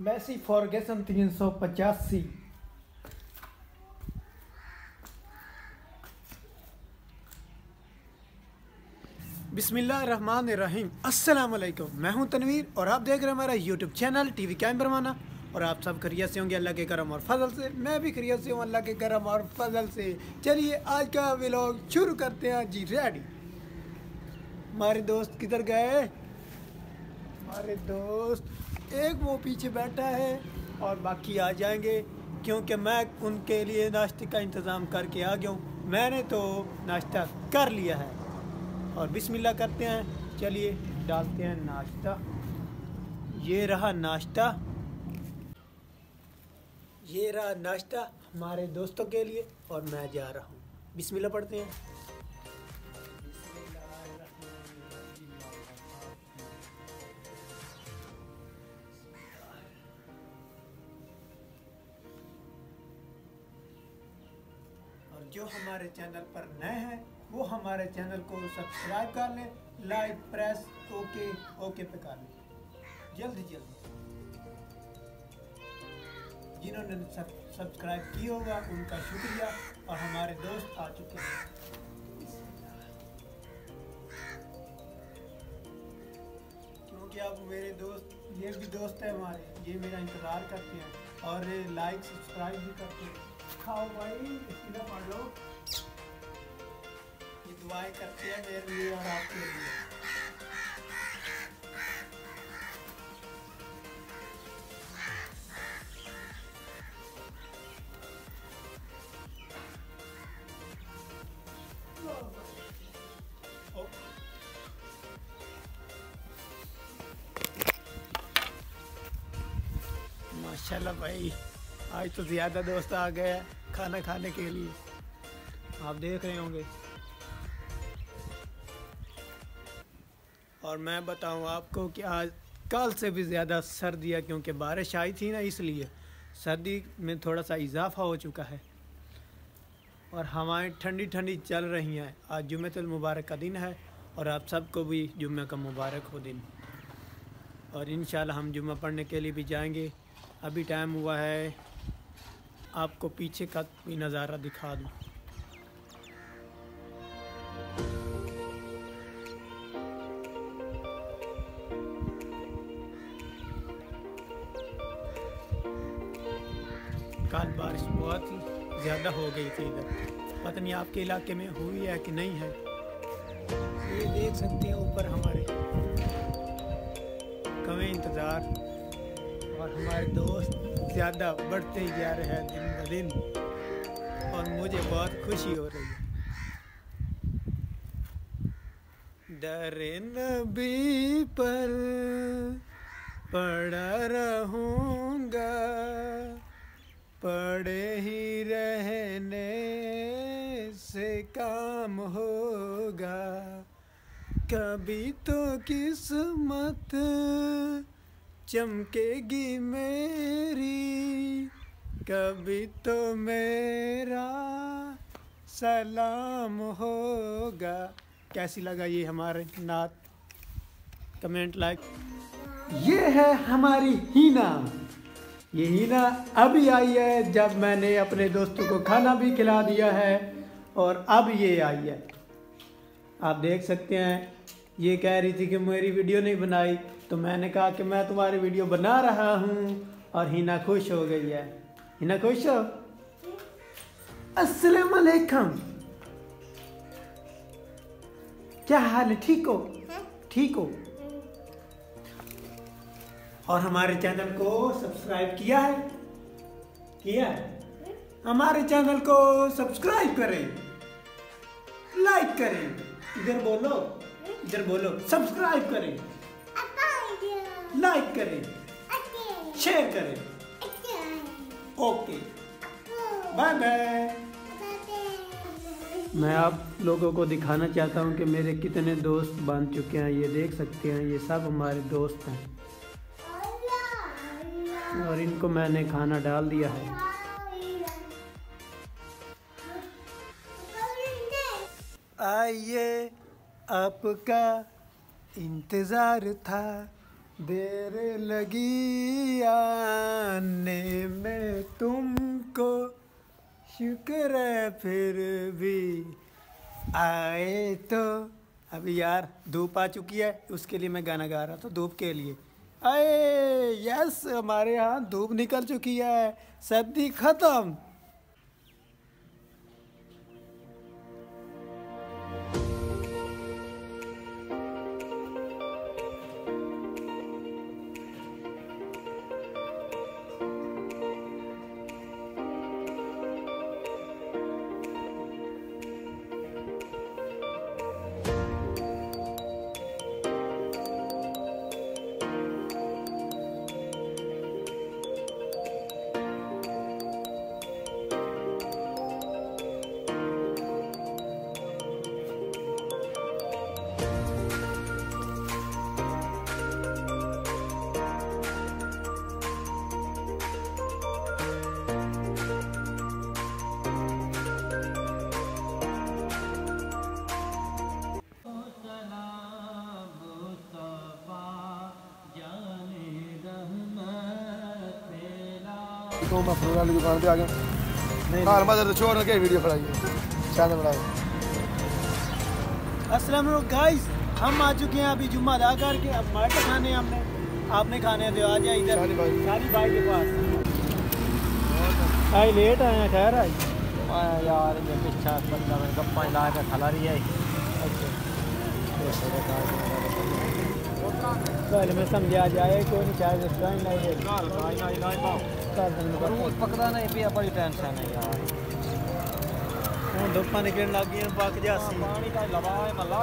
मैसी फॉरगेसन तीन सौ पचासी अस्सलाम वालेकुम मैं हूँ तनवीर और आप देख रहे हैं हमारा यूट्यूब चैनल टीवी कैम बरमाना और आप सब खरीत से होंगे अल्लाह के करम और फजल से। मैं भी खरीत से हूँ अल्लाह के करम और फजल से। चलिए आज का व्लॉग शुरू करते हैं। जी रेडी हमारे दोस्त किधर गए? हमारे दोस्त एक वो पीछे बैठा है और बाकी आ जाएँगे, क्योंकि मैं उनके लिए नाश्ते का इंतज़ाम करके आ गया हूँ। मैंने तो नाश्ता कर लिया है। और बिस्मिल्लाह करते हैं। चलिए, डालते हैं नाश्ता। ये रहा नाश्ता। ये रहा नाश्ता हमारे दोस्तों के लिए और मैं जा रहा हूँ। बिस्मिल्लाह पढ़ते हैं। जो हमारे चैनल पर नए हैं, वो हमारे चैनल को सब्सक्राइब कर लें, लाइक, प्रेस, ओके ओके पे कर लें। जल्दी जल्दी। जिन्होंने सब्सक्राइब किया होगा, उनका शुक्रिया, और हमारे दोस्त आ चुके हैं। क्योंकि अब मेरे दोस्त, ये भी दोस्त है हमारे, ये मेरा इंतज़ार करते हैं, और लाइक सब्सक्राइब भी करते हैं। खाओ भाई पढ़ लो। ये दुआएँ करते हैं मेरे लिए और आपके लिए। माशाल्लाह भाई, आज तो ज़्यादा दोस्त आ गए खाना खाने के लिए। आप देख रहे होंगे। और मैं बताऊँ आपको कि आज कल से भी ज़्यादा सर्दी है क्योंकि बारिश आई थी ना इसलिए सर्दी में थोड़ा सा इजाफा हो चुका है। और हवाएँ ठंडी ठंडी चल रही हैं। आज जुम्मतुल मुबारक का दिन है और आप सबको भी जुम्मे का मुबारक हो दिन। और इन हम जुम्मा पढ़ने के लिए भी जाएँगे। अभी टाइम हुआ है आपको पीछे का भी नज़ारा दिखा दूँ। कल बारिश बहुत ही ज़्यादा हो गई थी इधर। पता नहीं आपके इलाके में हुई है कि नहीं है। ये देख सकते हैं ऊपर हमारे। कमें इंतज़ार? और हमारे दोस्त ज़्यादा बढ़ते जा रहे हैं दिन ब दिन, और मुझे बहुत खुशी हो रही है। डरे नबी पर पड़ा रहूँगा, पड़े ही रहने से काम होगा। कभी तो किस्मत चमकेगी मेरी, कभी तो मेरा सलाम होगा। कैसी लगा ये हमारे नात? Comment, like. ये है हमारी हीना। ये हीना अभी आई है जब मैंने अपने दोस्तों को खाना भी खिला दिया है और अब ये आई है। आप देख सकते हैं ये कह रही थी कि मेरी वीडियो नहीं बनाई तो मैंने कहा कि मैं तुम्हारी वीडियो बना रहा हूँ और हिना खुश हो गई है। हीना खुश हो? अस्सलाम वालेकुम क्या हाल है? ठीक हो? ठीक हो? और हमारे चैनल को सब्सक्राइब किया है? किया है? हमारे चैनल को सब्सक्राइब करें, लाइक करें, इधर बोलो। इधर बोलो सब्सक्राइब करें। लाइक करें। शेयर करें। ओके बाय बाय मैं आप लोगों को दिखाना चाहता हूँ कि मेरे कितने दोस्त बन चुके हैं ये देख सकते हैं ये सब हमारे दोस्त हैं। और इनको मैंने खाना डाल दिया है। आइए। आपका इंतज़ार था। देर लगी आने में तुमको। शुक्र है फिर भी आए तो। अभी यार धूप आ चुकी है, उसके लिए मैं गाना गा रहा था, धूप के लिए। अरे यस हमारे यहाँ धूप निकल चुकी है, सर्दी खत्म। तो मैं फ्रूट वाली दुकान पे आ गया। हाल मदर तो छोड़ के वीडियो बनाइए चैनल बनाओ। अस्सलाम गाइस हम आ चुके हैं अभी जुम्मा अदा करके अब मार्केट खाने हैं हमने। आपने खाने हैं तो आ जाए इधर। शाली भाई। के पास। आई लेट आए हैं ठहर आई। आया यार ये पीछा बंदा मैं गप्पा ला के खला रही है। ਘਰ ਮੈਂ ਸਮਝਾ ਜਾਏ ਕੋਈ ਨਹੀਂ ਚਾਹੇ ਦੱਸਦਾ ਹੀ ਨਹੀਂ ਘਰ ਦਾ ਹੀ ਨਹੀਂ ਨਹੀਂ ਪਾਉ ਘਰ ਦਾ ਨਹੀਂ ਪਾਉ ਪਕਦਾ ਨਹੀਂ ਪਿਆ ਬੜੀ ਟੈਨਸ਼ਨ ਹੈ ਯਾਰ ਹੁਣ ਧੁੱਪਾਂ ਨਿਕਲਣ ਲੱਗ ਗਈਆਂ ਪੱਕ ਜਾਸੀ ਪਾਣੀ ਦਾ ਲਵਾ ਹੈ ਮੱਲਾ